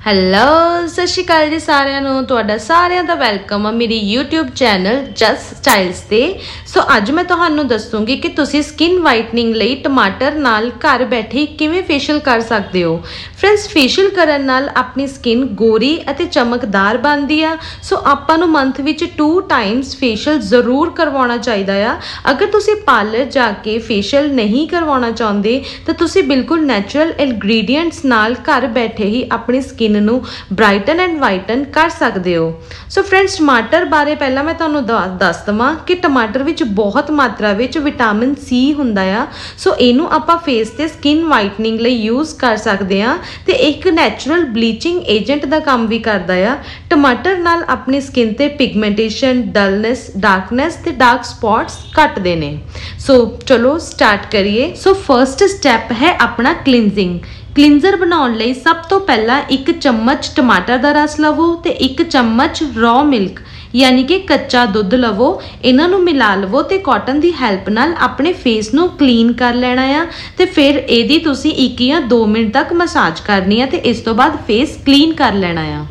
Hello ਸਤਿ ਸ਼੍ਰੀ ਅਕਾਲ ਜੀ ਸਾਰਿਆਂ ਨੂੰ। ਤੁਹਾਡਾ ਸਾਰਿਆਂ ਦਾ ਵੈਲਕਮ ਆ ਮੇਰੀ YouTube ਚੈਨਲ ਜਸ ਸਟਾਈਲਸ ਤੇ। ਸੋ ਅੱਜ ਮੈਂ ਤੁਹਾਨੂੰ ਦੱਸੂਗੀ ਕਿ ਤੁਸੀਂ ਸਕਿਨ ਵਾਈਟਨਿੰਗ ਲਈ ਟਮਾਟਰ ਨਾਲ ਘਰ ਬੈਠੇ ਕਿਵੇਂ ਫੇਸ਼ੀਅਲ ਕਰ ਸਕਦੇ ਹੋ। ਫਰੈਂਡਸ ਫੇਸ਼ੀਅਲ ਕਰਨ ਨਾਲ ਆਪਣੀ ਸਕਿਨ ਗੋਰੀ ਅਤੇ ਚਮਕਦਾਰ ਬਣਦੀ ਆ। ਸੋ ਆਪਾਂ ਨੂੰ ਮੰਥ ਵਿੱਚ 2 ਟਾਈਮਸ ਫੇਸ਼ੀਅਲ ਜ਼ਰੂਰ ਕਰਵਾਉਣਾ ਚਾਹੀਦਾ ਆ। ਅਗਰ ਤੁਸੀਂ ਪਾਰਲਰ ਜਾ ਕੇ ਫੇਸ਼ੀਅਲ ਨਹੀਂ ਕਰਵਾਉਣਾ ਚਾਹੁੰਦੇ, ਤਾਂ ਤੁਸੀਂ ਬਿਲਕੁਲ ਨੈਚੁਰਲ ਇਨਗਰੀਡੀਐਂਟਸ ਨਾਲ ਘਰ ਬੈਠੇ ਹੀ ਆਪਣੀ ਸਕਿਨ ਸਕਿਨ ਨੂੰ ਬ੍ਰਾਈਟਨ ਐਂਡ ਵਾਈਟਨ ਕਰ ਸਕਦੇ ਹੋ। ਸੋ ਫਰੈਂਡਸ ਟਮਾਟਰ ਬਾਰੇ ਪਹਿਲਾਂ ਮੈਂ ਤੁਹਾਨੂੰ ਦੱਸ ਦਵਾਂ ਕਿ ਟਮਾਟਰ ਵਿੱਚ ਬਹੁਤ ਮਾਤਰਾ ਵਿੱਚ ਵਿਟਾਮਿਨ ਸੀ ਹੁੰਦਾ ਆ। ਸੋ ਇਹਨੂੰ ਆਪਾਂ ਫੇਸ ਤੇ ਸਕਿਨ ਵਾਈਟਨਿੰਗ ਲਈ ਯੂਜ਼ ਕਰ ਸਕਦੇ ਆ ਤੇ ਇੱਕ ਨੈਚੁਰਲ ਬਲੀਚਿੰਗ ਏਜੰਟ ਦਾ ਕੰਮ ਵੀ ਕਰਦਾ ਆ। ਟਮਾਟਰ ਨਾਲ ਆਪਣੀ ਸਕਿਨ ਤੇ ਪਿਗਮੈਂਟੇਸ਼ਨ ਡਲਨੈਸ ਡਾਰਕਨੈਸ ਤੇ ਡਾਰਕ ਸਪੌਟਸ ਘਟਦੇ ਨੇ। ਸੋ ਚਲੋ ਸਟਾਰਟ ਕਰੀਏ। ਸੋ ਫਰਸਟ ਸਟੈਪ ਹੈ ਆਪਣਾ ਕਲੀਨਜ਼ਿੰਗ ਕਲੀਨਜ਼ਰ ਬਣਾਉਣ ਲਈ ਸਭ ਤੋਂ ਪਹਿਲਾਂ ਇੱਕ ਚਮਚ ਟਮਾਟਰ ਦਾ ਰਸ ਲਵੋ ਤੇ ਇੱਕ ਚਮਚ ਰॉ ਮਿਲਕ ਯਾਨੀ ਕਿ ਕੱਚਾ ਦੁੱਧ ਲਵੋ। ਇਹਨਾਂ ਨੂੰ ਮਿਲਾ ਲਵੋ ਤੇ ਕਾਟਨ ਦੀ ਹੈਲਪ ਨਾਲ ਆਪਣੇ ਫੇਸ ਨੂੰ ਕਲੀਨ ਕਰ ਲੈਣਾ ਆ ਤੇ ਫਿਰ ਇਹਦੀ ਤੁਸੀਂ 1 ਜਾਂ 2 ਮਿੰਟ ਤੱਕ ਮਸਾਜ ਕਰਨੀ ਆ ਤੇ ਇਸ ਤੋਂ ਬਾਅਦ ਫੇਸ ਕਲੀਨ ਕਰ ਲੈਣਾ ਆ।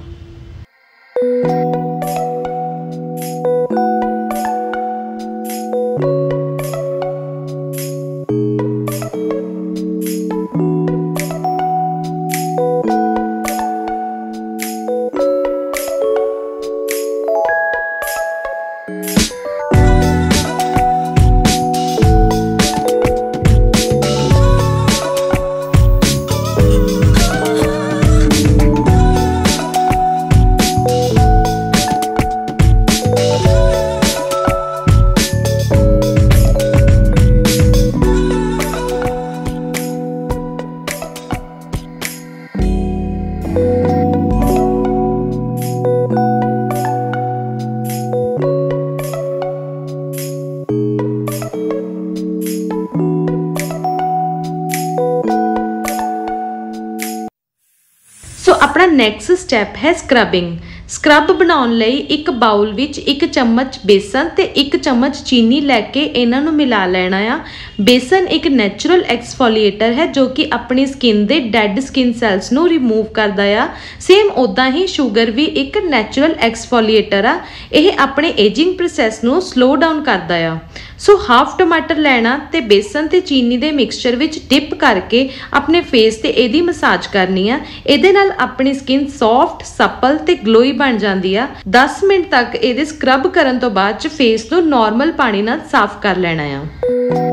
ਆਪਣਾ ਨੈਕਸਟ ਸਟੈਪ ਹੈ ਸਕਰਬਿੰਗ ਸਕਰਬ ਬਣਾਉਣ ਲਈ ਇੱਕ ਬਾਉਲ ਵਿੱਚ ਇੱਕ ਚਮਚ ਬੇਸਨ ਤੇ ਇੱਕ ਚਮਚ ਚੀਨੀ ਲੈ ਕੇ ਇਹਨਾਂ ਨੂੰ ਮਿਲਾ ਲੈਣਾ ਆ। ਬੇਸਨ ਇੱਕ ਨੈਚੁਰਲ ਐਕਸਫੋਲੀਏਟਰ ਹੈ ਜੋ ਕਿ ਆਪਣੀ ਸਕਿਨ ਦੇ ਡੈੱਡ ਸਕਿਨ ਸੈਲਸ ਨੂੰ ਰਿਮੂਵ ਕਰਦਾ ਆ। ਸੇਮ ਉਦਾਂ ਹੀ ਸ਼ੂਗਰ ਵੀ ਇੱਕ ਨੈਚੁਰਲ ਐਕਸਫੋਲੀਏਟਰ ਆ। ਇਹ ਆਪਣੇ ਏਜਿੰਗ ਪ੍ਰੋਸੈਸ ਨੂੰ ਸਲੋ ਡਾਊਨ ਕਰਦਾ ਆ। ਸੋ ਹਾਫ ਟਮਾਟਰ ਲੈਣਾ ਤੇ ਬੇਸਨ ਤੇ ਚੀਨੀ ਦੇ ਮਿਕਸਚਰ ਵਿੱਚ ਡਿਪ ਕਰਕੇ ਆਪਣੇ ਫੇਸ ਤੇ ਇਹਦੀ ਮਸਾਜ ਕਰਨੀ ਆ। ਇਹਦੇ ਨਾਲ ਆਪਣੀ ਸਕਿਨ ਸੌਫਟ ਸਪਲ ਤੇ ਗਲੋਈ ਬਣ ਜਾਂਦੀ ਆ। 10 ਮਿੰਟ ਤੱਕ ਇਹਦੇ ਸਕਰਬ ਕਰਨ ਤੋਂ ਬਾਅਦ ਚ ਫੇਸ ਨੂੰ ਨਾਰਮਲ ਪਾਣੀ ਨਾਲ ਸਾਫ਼ ਕਰ ਲੈਣਾ ਆ।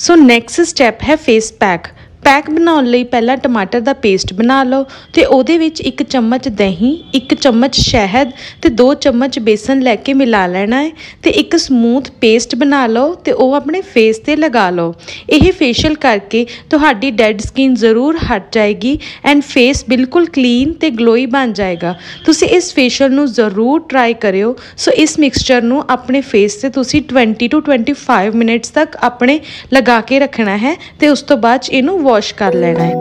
ਸੋ ਨੈਕਸਟ ਸਟੈਪ ਹੈ ਫੇਸ ਪੈਕ ਪੈਕ ਬਣਾਉਣ ਲਈ ਪਹਿਲਾਂ ਟਮਾਟਰ ਦਾ ਪੇਸਟ ਬਣਾ ਲਓ ਤੇ ਉਹਦੇ ਵਿੱਚ ਇੱਕ ਚਮਚ ਦਹੀਂ, ਇੱਕ ਚਮਚ ਸ਼ਹਿਦ ਤੇ ਦੋ ਚਮਚ ਬੇਸਨ ਲੈ ਕੇ ਮਿਲਾ ਲੈਣਾ ਹੈ ਤੇ ਇੱਕ ਸਮੂਥ ਪੇਸਟ ਬਣਾ ਲਓ ਤੇ ਉਹ ਆਪਣੇ ਫੇਸ ਤੇ ਲਗਾ ਲਓ। ਇਹ ਫੇਸ਼ੀਅਲ ਕਰਕੇ ਤੁਹਾਡੀ ਡੈਡ ਸਕਿਨ ਜ਼ਰੂਰ ਹਟ ਜਾਏਗੀ ਐਂਡ ਫੇਸ ਬਿਲਕੁਲ ਕਲੀਨ ਤੇ ਗਲੋਈ ਬਣ ਜਾਏਗਾ। ਤੁਸੀਂ ਇਸ ਫੇਸ਼ੀਅਲ ਨੂੰ ਜ਼ਰੂਰ ਟਰਾਈ ਕਰਿਓ। ਸੋ ਇਸ ਮਿਕਸਚਰ ਨੂੰ ਆਪਣੇ ਫੇਸ ਤੇ ਤੁਸੀਂ 20 ਤੋਂ 25 ਮਿੰਟਸ ਤੱਕ ਆਪਣੇ ਲਗਾ ਕੇ ਰੱਖਣਾ ਹੈ ਤੇ ਉਸ ਤੋਂ ਬਾਅਦ ਇਹਨੂੰ ਵਾਸ਼ ਕਰ ਲੈਣਾ ਹੈ।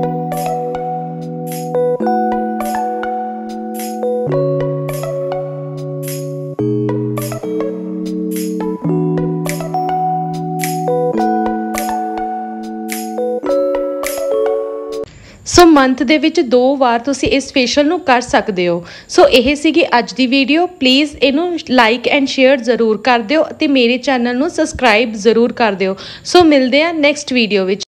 ਸੋ ਮੰਥ ਦੇ ਵਿੱਚ ਦੋ ਵਾਰ ਤੁਸੀਂ ਇਸ ਫੇਸ਼ੀਅਲ ਨੂੰ ਕਰ ਸਕਦੇ ਹੋ। ਸੋ ਇਹ ਸੀਗੀ ਅੱਜ ਦੀ ਵੀਡੀਓ ਪਲੀਜ਼ ਇਹਨੂੰ ਲਾਈਕ ਐਂਡ ਸ਼ੇਅਰ ਜ਼ਰੂਰ ਕਰ ਦਿਓ ਅਤੇ ਮੇਰੇ ਚੈਨਲ ਨੂੰ ਸਬਸਕ੍ਰਾਈਬ ਜ਼ਰੂਰ ਕਰ ਦਿਓ। ਸੋ ਮਿਲਦੇ ਆ ਨੈਕਸਟ ਵੀਡੀਓ ਵਿੱਚ।